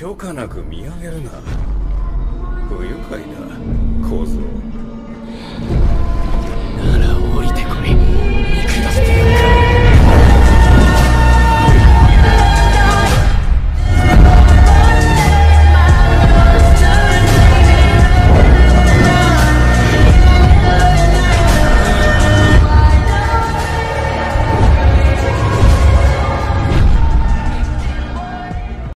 許可なく見上げるな。不愉快だ